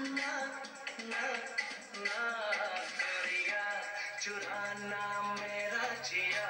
na na na kariya churana jiya